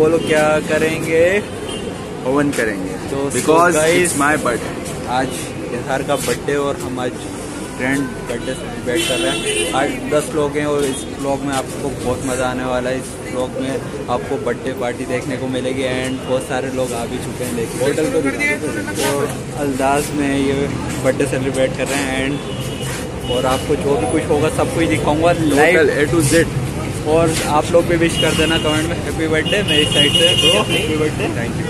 बोलो क्या करेंगे? ओवन करेंगे। तो बिकॉज़ इट्स माई बर्थडे आज इजहार का बर्थडे और हम आज फ्रेंड बर्थडे सेलिब्रेट कर रहे हैं। आज दस लोग हैं और इस ब्लॉग में आपको बहुत मज़ा आने वाला है। इस ब्लॉग में आपको बर्थडे पार्टी देखने को मिलेगी एंड बहुत सारे लोग आ भी चुके हैं लेकिन होटल को तो अल्दाज में ये बर्थडे सेलिब्रेट कर रहे हैं एंड और आपको जो भी कुछ होगा सब कुछ दिखाऊँगा। लाइव ए टू जेड और आप लोग भी विश कर देना कमेंट में. हैप्पी बर्थडे मेरी साइड से. तो हैप्पी बर्थडे थैंक यू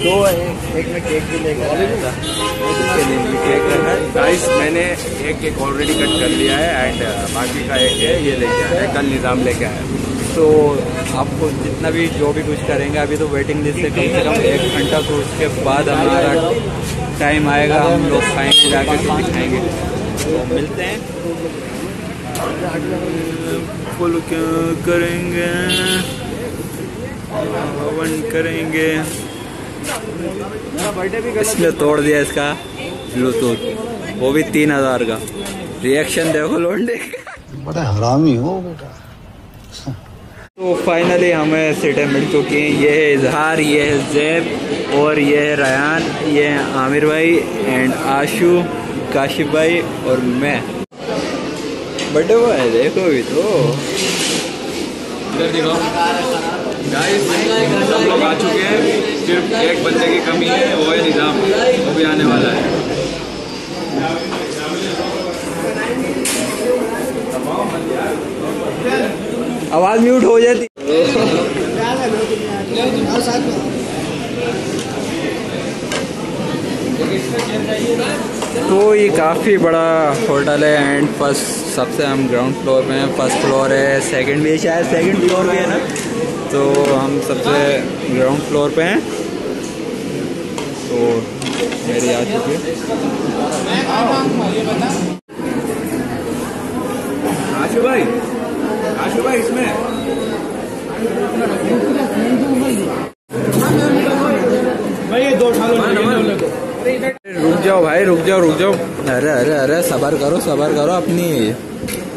तो एक, में केक भी लेकर केक रखा है गाइस मैंने एक केक ऑलरेडी कट कर लिया है एंड बाकी का एक है ये लेके आया है कल निज़ाम लेके आया तो आपको जितना भी जो भी कुछ करेंगे अभी तो वेटिंग लिस्ट से कम से कम एक घंटा तो उसके बाद हमारा टाइम आएगा हम लोग खाएँगे जाके तो दिखाएँगे तो मिलते हैं। क्या करेंगे? हवन करेंगे। इसने तोड़ दिया इसका ब्लूटूथ। वो भी तीन हज़ार का। रिएक्शन देखो लोंडे। बड़ा हरामी हो बेटा तो फाइनली हमें सीटें मिल चुकी हैं। ये है इजहार ये है जैब और ये है रयान ये है आमिर भाई एंड आशु काशिफ भाई और मैं। बर्थडे बॉय देखो भी तो इधर देखो गाइस सब लोग आ चुके हैं सिर्फ़ एक बंदे की कमी है वो है निज़ाम वो भी आने वाला है आवाज़ म्यूट हो जाती तो ये काफ़ी बड़ा होटल है एंड फ़र्स्ट सबसे हम ग्राउंड फ्लोर में हैं। फ़र्स्ट फ्लोर है सेकंड भी शायद सेकंड फ्लोर भी है ना? तो हम सबसे ग्राउंड फ्लोर पे हैं। तो मेरी आ चुकी है आशु भाई आशु भाई इसमें रुक जाओ भाई रुक जाओ रुक जाओ। अरे अरे अरे सबर करो सबर करो अपनी।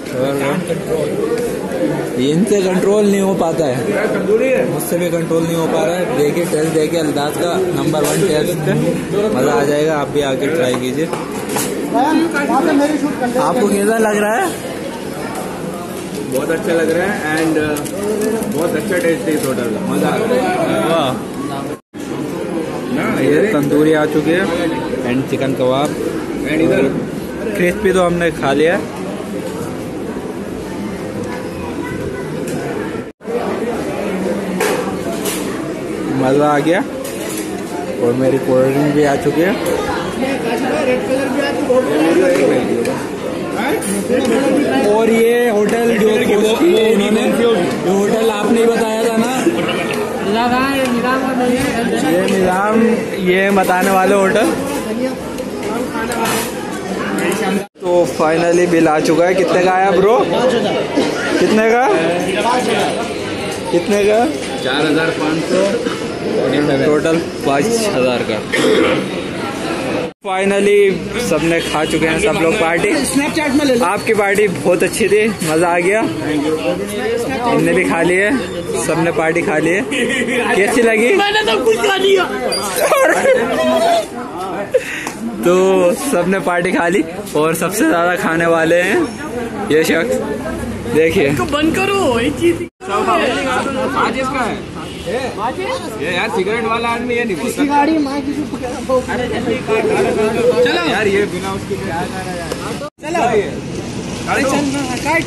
सबर करो। इनसे कंट्रोल नहीं हो पाता है। मुझसे भी कंट्रोल नहीं हो पा रहा है। देखिए टेस्ट देखिए अल्दाज का नंबर वन टेस्ट मज़ा आ जाएगा आप भी आके ट्राई कीजिए। आपको कैसा लग रहा है? बहुत अच्छा लग रहा है एंड बहुत अच्छा टेस्ट है इस होटल का मज़ा आ रहा है। वाह। तंदूरी आ चुकी है। एंड चिकन कबाब एंड इधर क्रिस्पी तो हमने खा लिया। मज़ा आ गया। और मेरी कोल्ड ड्रिंक भी आ चुकी है। और ये होटल जो खोज की है इन्होंने जो होटल आपने ही बताया था ना ये निज़ाम ये बताने वाले होटल। तो फाइनली बिल आ चुका है। कितने का आया ब्रो कितने का? कितने का? चार हज़ार पाँच सौ टोटल पाँच हज़ार का। फाइनली सबने खा चुके हैं सब लोग पार्टी आपकी पार्टी बहुत अच्छी थी मज़ा आ गया। हमने भी खा लिए सबने पार्टी खा ली। है कैसी लगी? मैंने तो कुछ खा लिया। तो सबने पार्टी खा ली और सबसे ज़्यादा खाने वाले हैं ये शख्स। देखिए। बंद करो ये चीज़। आज इसका है ये यार सिगरेट वाला आदमी ये नहीं बोलता गाड़ी माँ की चलो। यार ये बिना उसके यार चलो। गाड़ी चल काट